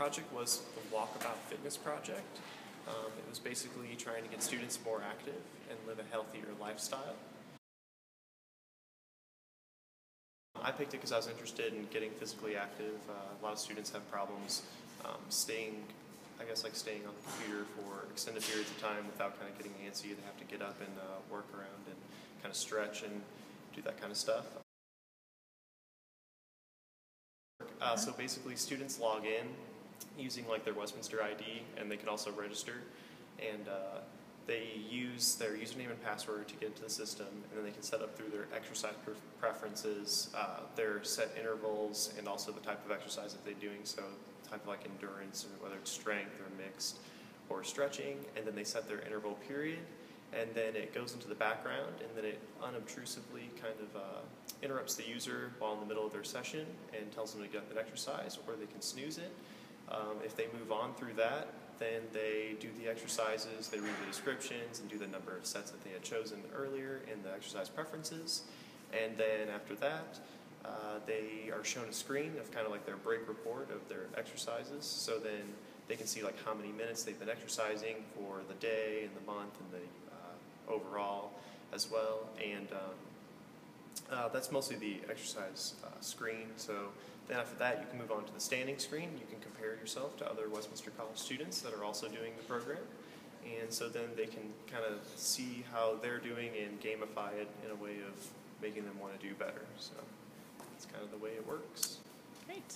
project was the Walkabout Fitness Project. Um, it was basically trying to get students more active and live a healthier lifestyle. I picked it because I was interested in getting physically active. Uh, a lot of students have problems um, staying, I guess, like staying on the computer for extended periods of time without kind of getting antsy. They have to get up and uh, work around and kind of stretch and do that kind of stuff. Uh, so basically, students log in using like their Westminster ID, and they can also register. And uh, they use their username and password to get into the system, and then they can set up through their exercise pre- preferences, uh, their set intervals, and also the type of exercise that they're doing. So, type of like endurance, or whether it's strength or mixed, or stretching. And then they set their interval period, and then it goes into the background, and then it unobtrusively kind of uh, interrupts the user while in the middle of their session and tells them to get up and exercise, or they can snooze it. Um, if they move on through that, then they do the exercises, they read the descriptions, and do the number of sets that they had chosen earlier in the exercise preferences. And then after that, uh, they are shown a screen of kind of like their break report of their exercises. So then they can see like how many minutes they've been exercising for the day and the month and the uh, overall as well. And um, uh, that's mostly the exercise uh, screen. So then after that, you can move on to the standing screen. You can compare yourself to other Westminster College students that are also doing the program. And so then they can kind of see how they're doing and gamify it in a way of making them want to do better. So that's kind of the way it works. Great.